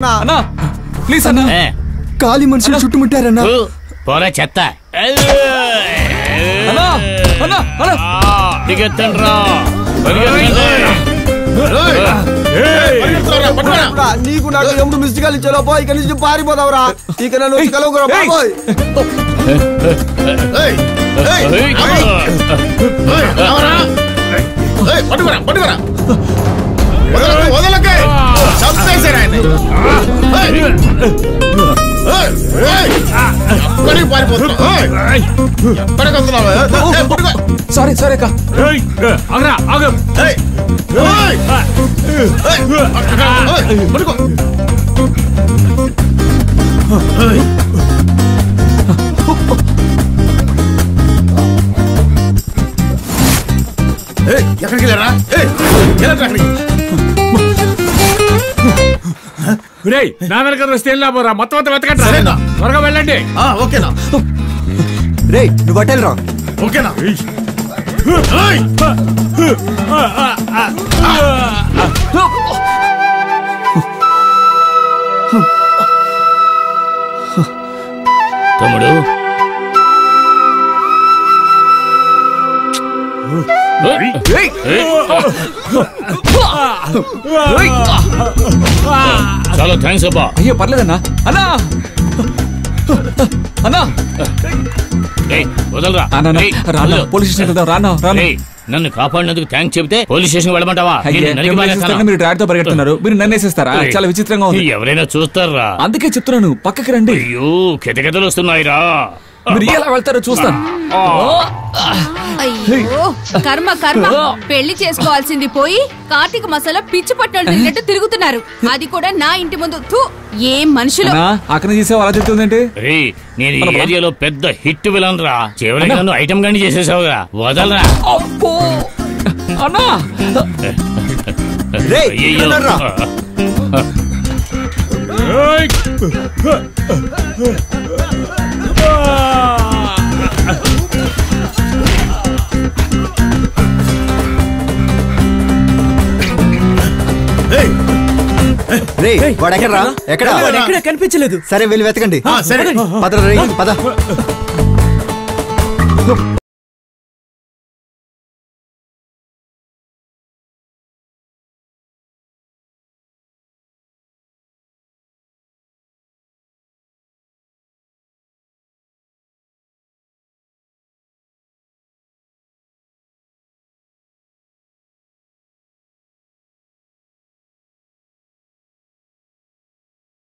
అన్నా ప్లీజ్ అన్నా ఏ, ఖాళీ మనుషులు చుట్టుముట్టారన్నా పోరా చెత్త అన్నా అన్నా అన్నా దిగెత్తండి రా రా, నీకు నాకు ఎప్పుడు మిస్డ్ కాల్ ఇచ్చారో పో ఇక నుంచి పారిపోదావురా ఇక నన్ను కలవకురా. బాబోయ్ పట్టుకురా పట్టుకురా ఎక్కడికి పారిపోతున్నావు ఏయ్! ఎక్కడికి వస్తున్నావు ఏయ్, పట్టుకో. సారీ సారీ అక్క ఏయ్! ఏయ్! ఏయ్! పట్టుకో. ఏయ్, ఎక్కడికి వెళ్ళారా ఏయ్, వెళ్ళండి అక్కడికి రేయ్ నా వెనక వస్తే ఏం లాభం రా మొత్తం అంతా వెతకండి రా. త్వరగా వెళ్ళండి. ఆ, ఓకేనా? రే నువ్వు అటెల్ రా ఓకేనా! తమ్ముడు. చాలా థ్యాంక్స్ అబ్బా. అయ్యో పర్లేదన్నా. అన్నా! అన్నా! వదలరా. రానా. పోలీస్ స్టేషన్ రానా రానా. నన్ను కాపాడినందుకు థ్యాంక్స్ చెబితే పోలీస్ స్టేషన్ వెళ్ళమంటావా? మీరు డాడీతో పరిగెడుతున్నారు. మీరు నన్ను వేసేస్తారా? ఏయ్, చాలా విచిత్రంగా ఉంది. ఎవరైనా చూస్తారా? అందుకే చెప్తున్నాను పక్కకి రండి. అయ్యో కితకితలు వస్తున్నాయిరా. మీరు ఎలా వెళ్తారో చూస్తాను అయ్యో కర్మ కర్మ. పెళ్ళి చేసుకోవాల్సింది పోయి కార్తీక మసాలా పిచ్చి పట్టణం తిరిగినట్టు తిరుగుతున్నారు. అది కూడా నా ఇంటి ముందు. థూ ఏం మనుషులు? అన్నా అక్కడ చేసావు అలా రే నేను ఈ. ఏరియాలో పెద్ద హిట్ విలన్ రా. చివరికి నన్ను ఐటమ్ గండి చేసేసావుగా. వదలరా. అబ్బో. అన్నా. రే రే వాడు ఎక్కడ? ఎక్కడ కనిపించలేదు. సరే వెళ్ళి వెతకండి. పద రే పద.